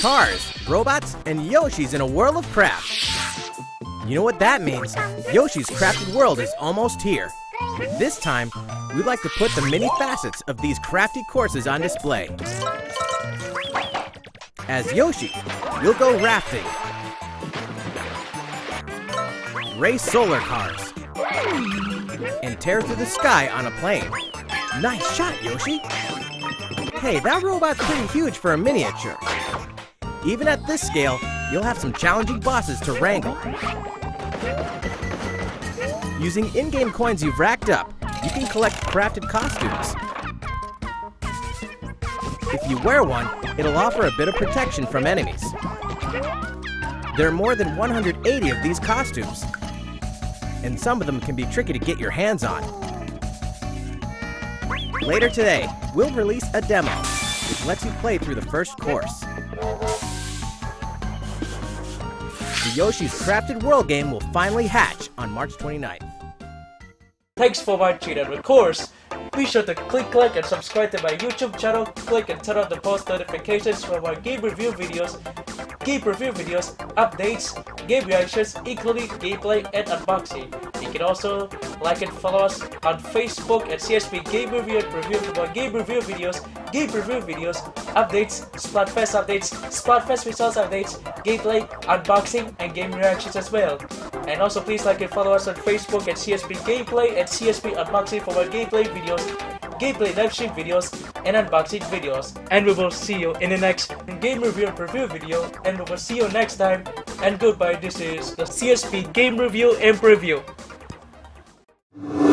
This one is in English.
Cars, robots, and Yoshis in a world of craft. You know what that means? Yoshi's Crafted World is almost here. This time, we'd like to put the many facets of these crafty courses on display. As Yoshi, you'll go rafting, race solar cars, and tear through the sky on a plane. Nice shot, Yoshi! Hey, that robot's pretty huge for a miniature. Even at this scale, you'll have some challenging bosses to wrangle. Using in-game coins you've racked up, you can collect crafted costumes. If you wear one, it'll offer a bit of protection from enemies. There are more than 180 of these costumes, and some of them can be tricky to get your hands on. Later today, we'll release a demo, which lets you play through the first course. The Yoshi's Crafted World game will finally hatch on March 29th. Thanks for watching and of course, be sure to click like and subscribe to my YouTube channel, click and turn on the post notifications for my game review videos, game review videos, updates, game reactions, including gameplay and unboxing. Can also like and follow us on Facebook at CSP Game Review and review for more game review videos, game review videos, updates, Splatfest updates, Splatfest results updates, gameplay, unboxing, and game reactions as well. And also please like and follow us on Facebook at CSP Gameplay and CSP Unboxing for more gameplay videos, gameplay live stream videos, and unboxing videos. And we will see you in the next game review and preview video. And we will see you next time. And goodbye. This is the CSP Game Review and Preview you